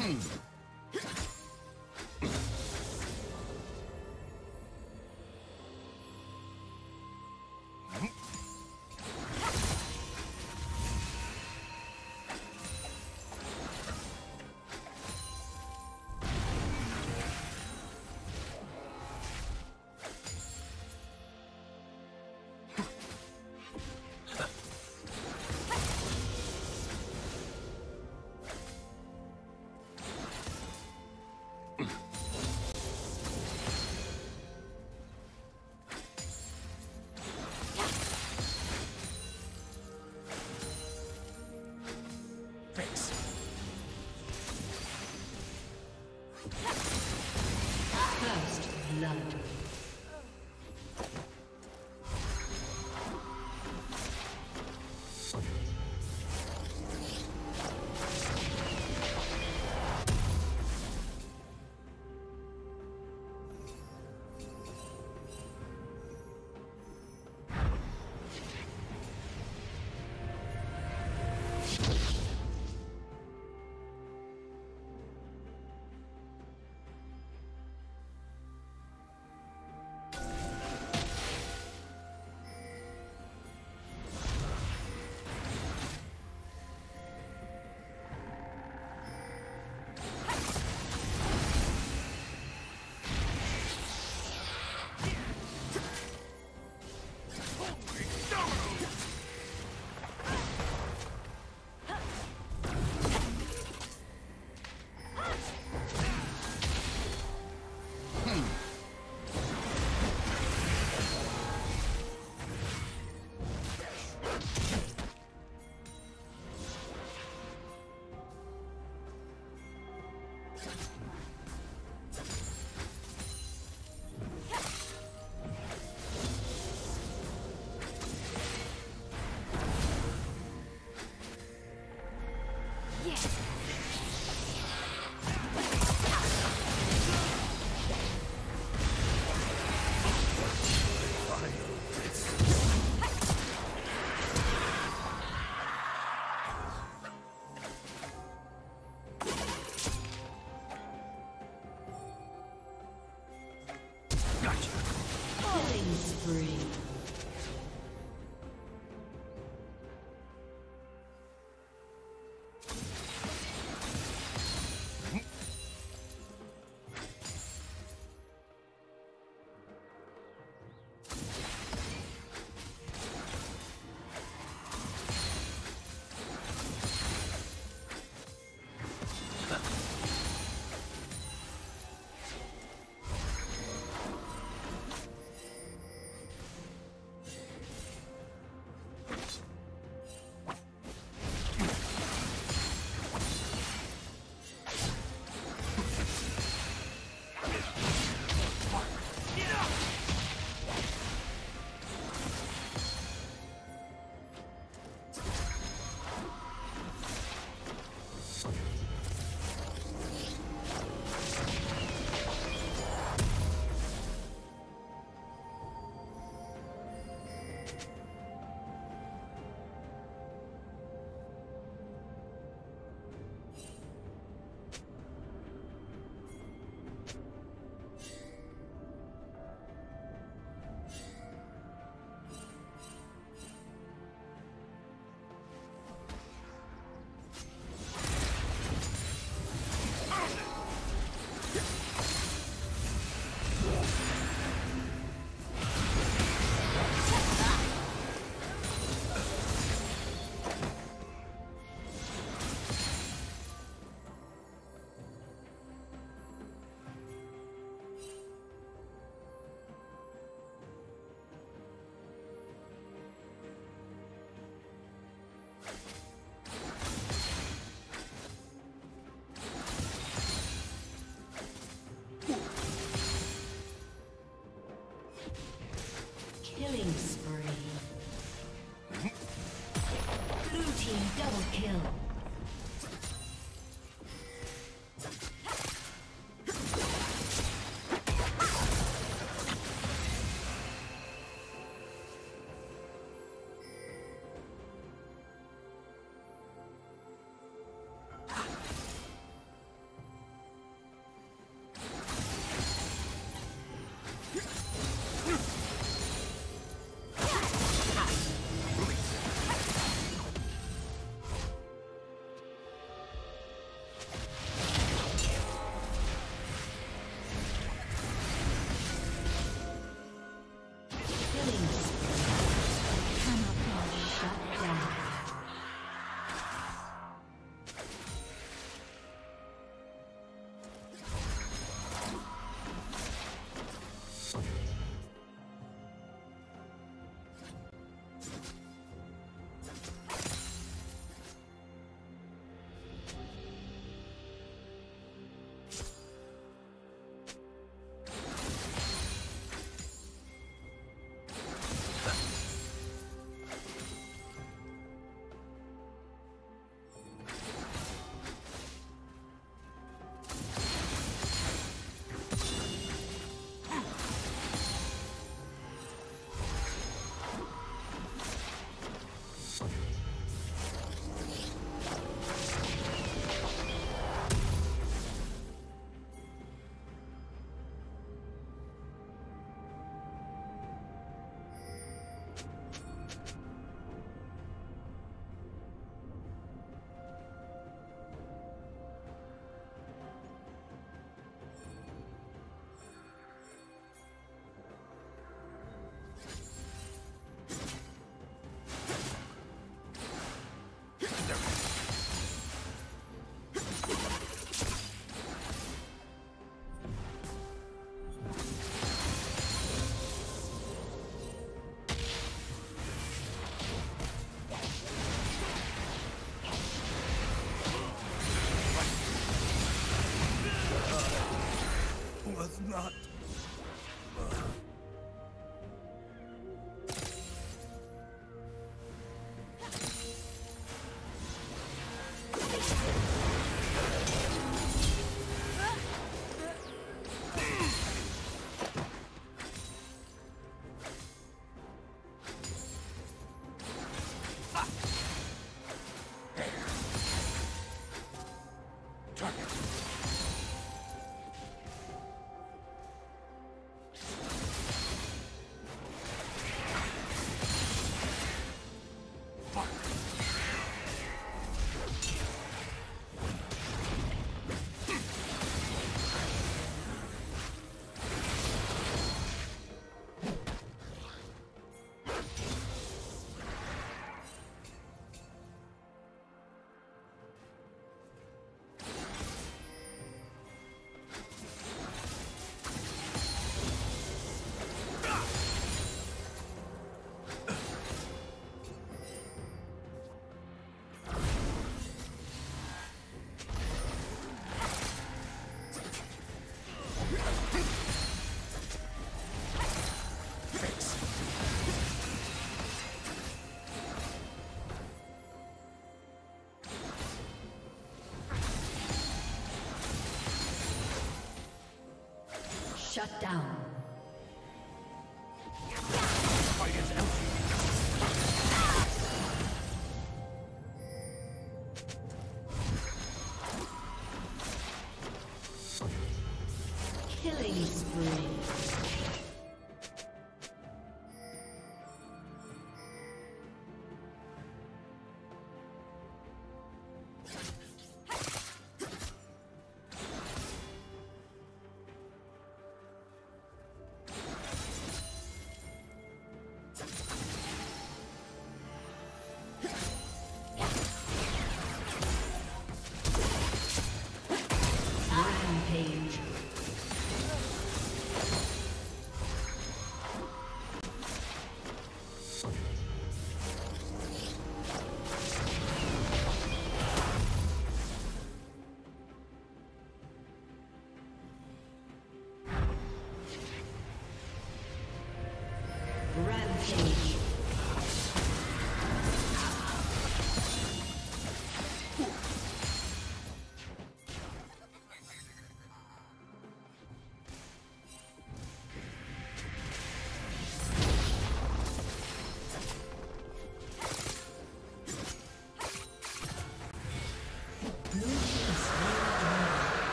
Hmm. Killing front. Shut down.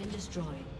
Been destroyed.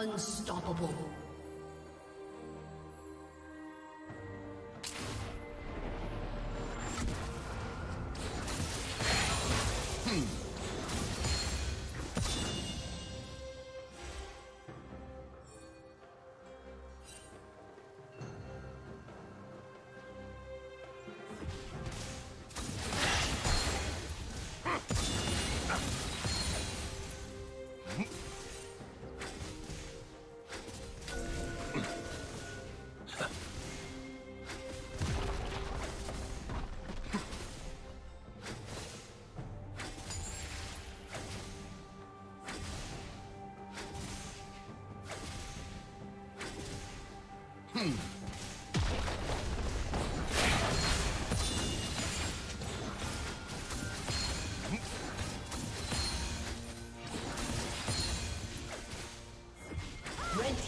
Unstoppable.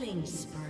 Killing spree.